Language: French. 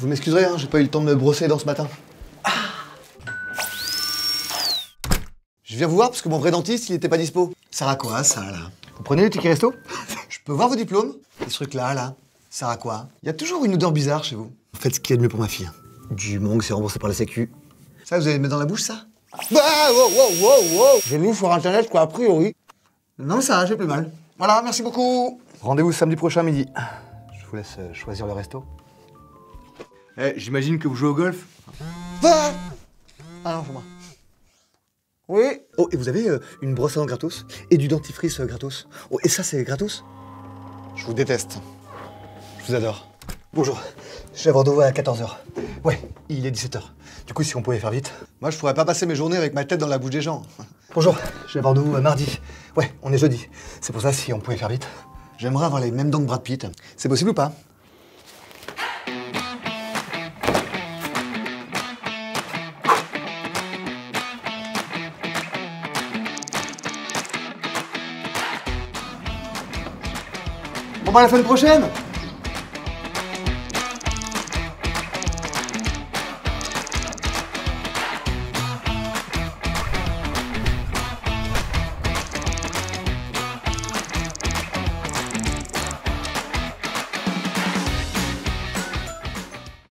Vous m'excuserez, hein, j'ai pas eu le temps de me brosser dents ce matin. Ah. Je viens vous voir parce que mon vrai dentiste, il était pas dispo. Ça sert à quoi, ça, là? Vous prenez les tickets resto? Je peux voir vos diplômes? Ce truc-là, là, ça sert à quoi? Il y a toujours une odeur bizarre chez vous. Faites ce qu'il y a de mieux pour ma fille. Du mangue, c'est remboursé par la sécu. Ça, vous allez le mettre dans la bouche, ça? Bah, wow, wow, wow, wow J'ai lu sur Internet quoi, a priori. Non, ça, j'ai plus mal. Voilà, merci beaucoup Rendez-vous samedi prochain midi. Je vous laisse euh, choisir le resto. Eh, j'imagine que vous jouez au golf Va Ah non, c'est moi. Oui Oh, et vous avez euh, une brosse à dents gratos Et du dentifrice euh, gratos Oh, et ça, c'est gratos? Je vous déteste. Je vous adore. Bonjour, j'ai rendez-vous à 14h. Ouais, il est 17h. Du coup, si on pouvait faire vite. Moi, je pourrais pas passer mes journées avec ma tête dans la bouche des gens. Bonjour, j'ai rendez-vous à mardi. Ouais, on est jeudi. C'est pour ça, si on pouvait faire vite. J'aimerais avoir les mêmes dents que Brad Pitt. C'est possible ou pas? Bah à la semaine prochaine